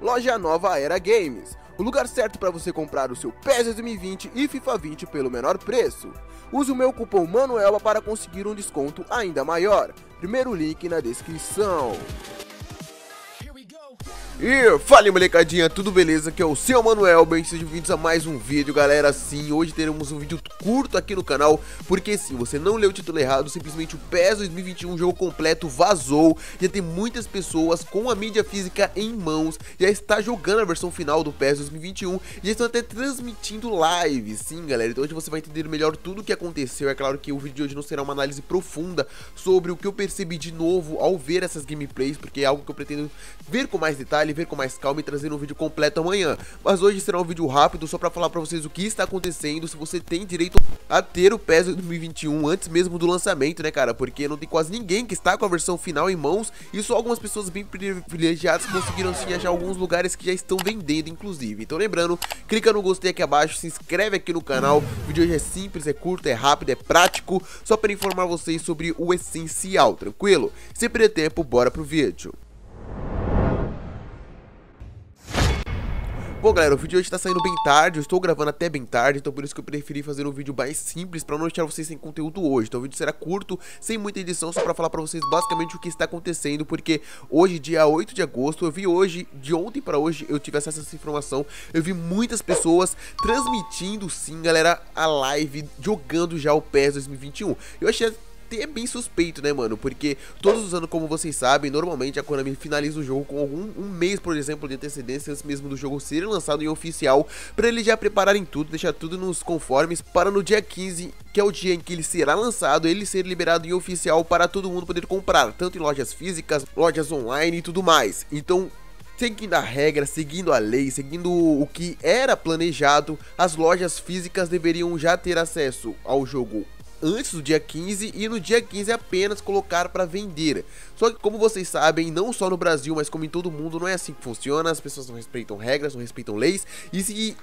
Loja Nova Era Games, o lugar certo para você comprar o seu PES 2020 e FIFA 20 pelo menor preço. Use o meu cupom MANUELA para conseguir um desconto ainda maior. Primeiro link na descrição. E fala molecadinha, tudo beleza? Aqui é o seu Manuel, bem sejam bem-vindos a mais um vídeo galera. Sim, hoje teremos um vídeo curto aqui no canal Porque se você não leu o título errado, simplesmente o PES 2021 jogo completo vazou. Já tem muitas pessoas com a mídia física em mãos Já está jogando a versão final do PES 2021 E já estão até transmitindo live, sim galera Então hoje você vai entender melhor tudo o que aconteceu. É claro que o vídeo de hoje não será uma análise profunda Sobre o que eu percebi de novo ao ver essas gameplays Porque é algo que eu pretendo ver com mais detalhes detalhe, ver com mais calma e trazer um vídeo completo amanhã. Mas hoje será um vídeo rápido só pra falar pra vocês o que está acontecendo, se você tem direito a ter o PES 2021 antes mesmo do lançamento, né, cara? Porque não tem quase ninguém que está com a versão final em mãos e só algumas pessoas bem privilegiadas conseguiram sim achar alguns lugares que já estão vendendo, inclusive. Então lembrando, clica no gostei aqui abaixo, se inscreve aqui no canal. O vídeo hoje é simples, é curto, é rápido, é prático, só para informar vocês sobre o essencial, tranquilo? Sem perder tempo, bora pro vídeo. Bom galera, o vídeo hoje tá saindo bem tarde, eu estou gravando até bem tarde, então por isso que eu preferi fazer um vídeo mais simples pra não deixar vocês sem conteúdo hoje. Então o vídeo será curto, sem muita edição, só pra falar pra vocês basicamente o que está acontecendo, porque hoje, dia 8 de agosto, eu vi hoje, de ontem pra hoje, eu tive acesso a essa informação, eu vi muitas pessoas transmitindo sim, galera, a live jogando já o PES 2021. Eu achei é bem suspeito, né, mano? Porque todos os anos, como vocês sabem, normalmente a Konami finaliza o jogo com algum um mês, por exemplo, de antecedência antes mesmo do jogo ser lançado em oficial, para eles já prepararem tudo, deixar tudo nos conformes para no dia 15, que é o dia em que ele será lançado, ele ser liberado em oficial para todo mundo poder comprar, tanto em lojas físicas, lojas online e tudo mais. Então, seguindo a regra, seguindo a lei, seguindo o que era planejado, as lojas físicas deveriam já ter acesso ao jogo antes do dia 15 e no dia 15 apenas colocar para vender. Só que como vocês sabem, não só no Brasil, mas como em todo mundo, não é assim que funciona, as pessoas não respeitam regras, não respeitam leis, e se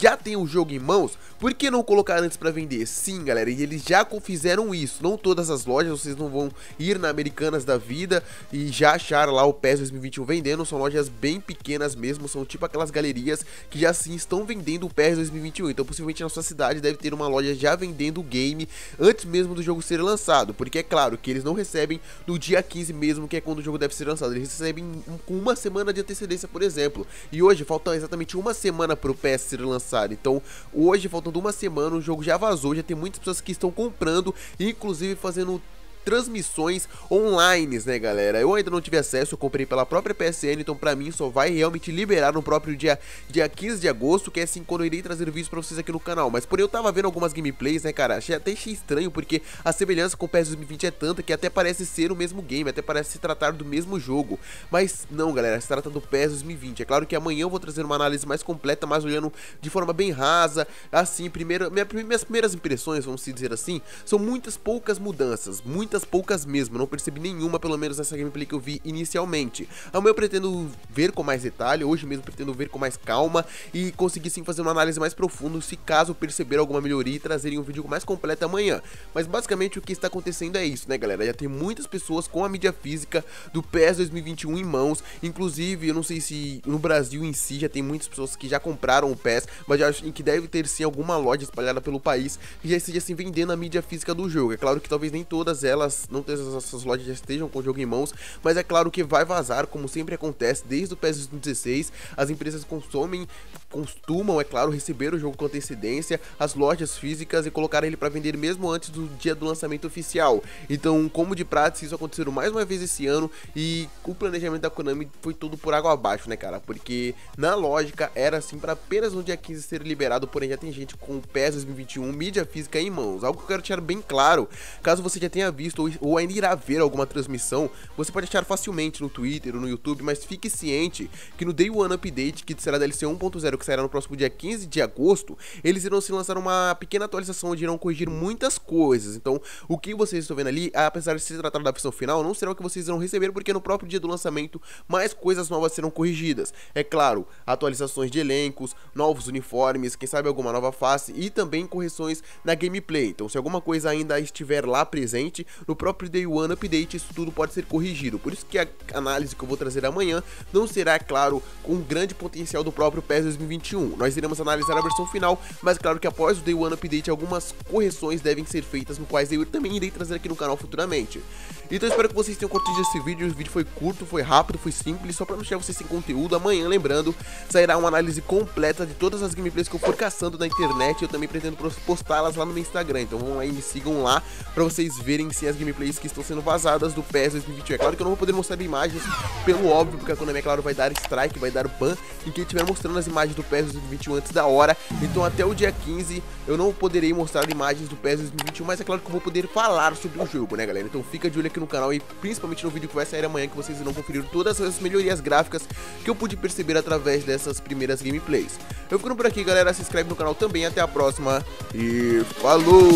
já tem o jogo em mãos, por que não colocar antes para vender? Sim, galera, e eles já fizeram isso. Não todas as lojas, vocês não vão ir na Americanas da vida e já achar lá o PES 2021 vendendo. São lojas bem pequenas mesmo, são tipo aquelas galerias que já sim estão vendendo o PES 2021. Então, possivelmente na sua cidade deve ter uma loja já vendendo o game antes mesmo do jogo ser lançado. Porque é claro que eles não recebem no dia 15 mesmo, que é quando o jogo deve ser lançado. Eles recebem com uma semana de antecedência, por exemplo. E hoje falta exatamente uma semana para o PES ser lançado Então, hoje, faltando uma semana, o jogo já vazou, já tem muitas pessoas que estão comprando, inclusive fazendo transmissões online, né, galera? Eu ainda não tive acesso, eu comprei pela própria PSN, então pra mim só vai realmente liberar no próprio dia, dia 15 de agosto, que é assim quando eu irei trazer vídeos pra vocês aqui no canal. Mas porém eu tava vendo algumas gameplays, né, cara? Achei até achei estranho, porque a semelhança com o PS 2020 é tanta que até parece ser o mesmo game, até parece se tratar do mesmo jogo. Mas não, galera, se trata do PS 2020. É claro que amanhã eu vou trazer uma análise mais completa, mas olhando de forma bem rasa, assim, primeiro, minha, minhas primeiras impressões, vamos dizer assim, são muitas poucas mudanças, muitas poucas mesmo, não percebi nenhuma, pelo menos nessa gameplay que eu vi inicialmente. Amanhã eu pretendo ver com mais detalhe, hoje mesmo pretendo ver com mais calma e conseguir sim fazer uma análise mais profunda, se caso perceber alguma melhoria e trazerem um vídeo mais completo amanhã. Mas basicamente o que está acontecendo é isso, né galera? Já tem muitas pessoas com a mídia física do PES 2021 em mãos, inclusive eu não sei se no Brasil em si já tem muitas pessoas que já compraram o PES, mas eu acho que deve ter sim alguma loja espalhada pelo país que já esteja assim vendendo a mídia física do jogo. É claro que talvez nem todas elas não essas lojas já estejam com o jogo em mãos, mas é claro que vai vazar, como sempre acontece desde o PS 2016. As empresas consomem, costumam, é claro, receber o jogo com antecedência, as lojas físicas e colocar ele para vender mesmo antes do dia do lançamento oficial. Então, como de prática, isso aconteceu mais uma vez esse ano e o planejamento da Konami foi tudo por água abaixo, né, cara? Porque na lógica era assim para apenas no dia 15 ser liberado, porém já tem gente com o PES 2021 mídia física em mãos. Algo que eu quero deixar bem claro, caso você já tenha visto ou, ou ainda irá ver alguma transmissão, você pode achar facilmente no Twitter ou no YouTube, mas fique ciente que no Day One Update, que será DLC 1.0 que sairá no próximo dia 15 de agosto, eles irão se lançar uma pequena atualização onde irão corrigir muitas coisas. Então, o que vocês estão vendo ali, apesar de se tratar da versão final, não será o que vocês irão receber, porque no próprio dia do lançamento, mais coisas novas serão corrigidas. É claro, atualizações de elencos, novos uniformes, quem sabe alguma nova face e também correções na gameplay. Então, se alguma coisa ainda estiver lá presente, no próprio Day One Update, isso tudo pode ser corrigido. Por isso que a análise que eu vou trazer amanhã não será, claro, com um grande potencial do próprio PES 2021. Nós iremos analisar a versão final, mas claro que após o Day One Update, algumas correções devem ser feitas, no quais eu também irei trazer aqui no canal futuramente. Então espero que vocês tenham curtido esse vídeo, o vídeo foi curto, foi rápido, foi simples, só para deixar vocês sem conteúdo. Amanhã, lembrando, sairá uma análise completa de todas as gameplays que eu for caçando na internet, eu também pretendo postá-las lá no meu Instagram, então vão aí, me sigam lá para vocês verem sim as gameplays que estão sendo vazadas do PES 2021. É claro que eu não vou poder mostrar imagens, pelo óbvio, porque a Konami, é claro, vai dar strike, vai dar ban em quem estiver mostrando as imagens do PES 2021 antes da hora. Então até o dia 15 eu não poderei mostrar imagens do PES 2021, mas é claro que eu vou poder falar sobre o jogo, né, galera? Então fica de olho aqui no canal e principalmente no vídeo que vai sair amanhã, que vocês irão conferir todas as melhorias gráficas que eu pude perceber através dessas primeiras gameplays. Eu fico por aqui, galera. Se inscreve no canal também. Até a próxima e falou!